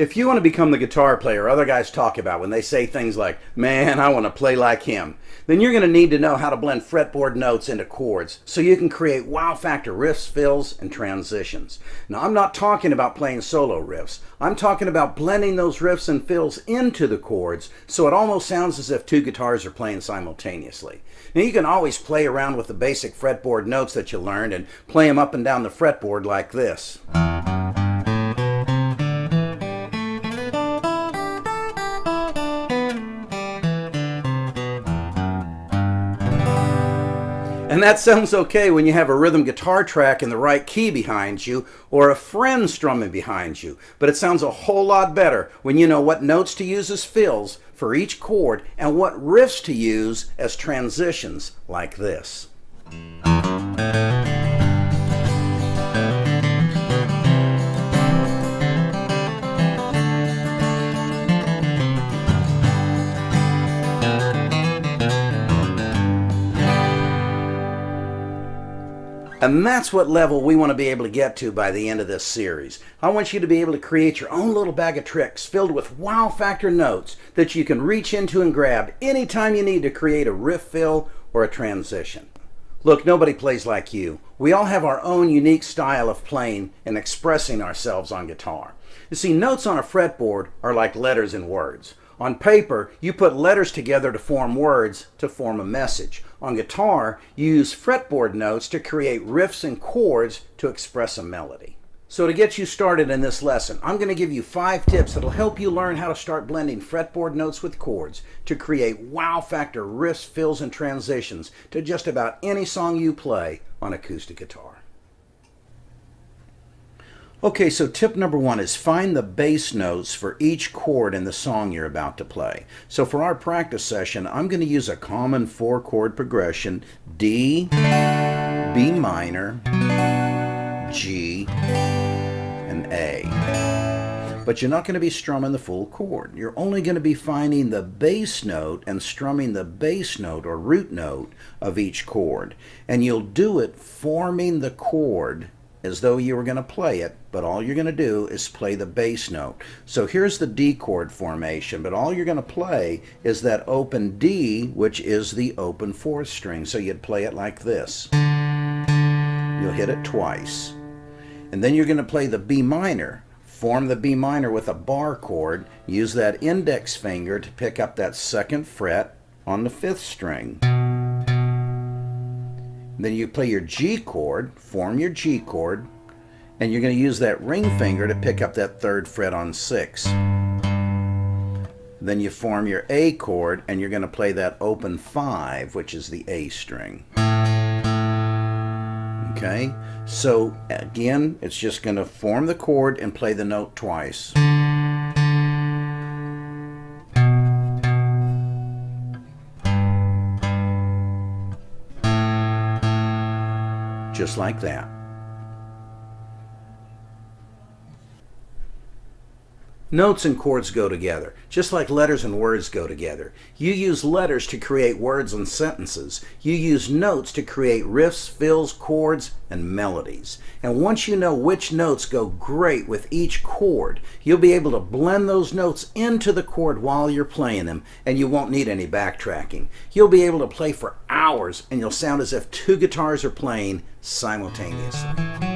If you want to become the guitar player other guys talk about when they say things like, man, I want to play like him, then you're going to need to know how to blend fretboard notes into chords so you can create wow factor riffs, fills, and transitions. Now, I'm not talking about playing solo riffs. I'm talking about blending those riffs and fills into the chords so it almost sounds as if two guitars are playing simultaneously. Now, you can always play around with the basic fretboard notes that you learned and play them up and down the fretboard like this. And that sounds okay when you have a rhythm guitar track in the right key behind you or a friend strumming behind you. But it sounds a whole lot better when you know what notes to use as fills for each chord and what riffs to use as transitions like this. And that's what level we want to be able to get to by the end of this series. I want you to be able to create your own little bag of tricks filled with wow factor notes that you can reach into and grab anytime you need to create a riff fill or a transition. Look, nobody plays like you. We all have our own unique style of playing and expressing ourselves on guitar. You see, notes on a fretboard are like letters in words. On paper, you put letters together to form words to form a message. On guitar, you use fretboard notes to create riffs and chords to express a melody. So to get you started in this lesson, I'm going to give you five tips that'll help you learn how to start blending fretboard notes with chords to create wow factor riffs, fills, and transitions to just about any song you play on acoustic guitar. Okay, so tip number one is find the bass notes for each chord in the song you're about to play. So for our practice session, I'm going to use a common four chord progression D, B minor, G, and A. But you're not going to be strumming the full chord. You're only going to be finding the bass note and strumming the bass note or root note of each chord. And you'll do it forming the chord as though you were going to play it, but all you're going to do is play the bass note. So here's the D chord formation, but all you're going to play is that open D, which is the open fourth string. So you'd play it like this. You'll hit it twice. And then you're going to play the B minor. Form the B minor with a bar chord. Use that index finger to pick up that second fret on the fifth string. Then you play your G chord, form your G chord, and you're going to use that ring finger to pick up that third fret on 6. Then you form your A chord, and you're going to play that open 5, which is the A string. Okay, so again, it's just going to form the chord and play the note twice. Just like that. Notes and chords go together, just like letters and words go together. You use letters to create words and sentences. You use notes to create riffs, fills, chords, and melodies. And once you know which notes go great with each chord, you'll be able to blend those notes into the chord while you're playing them, and you won't need any backtracking. You'll be able to play for hours, and you'll sound as if two guitars are playing simultaneously.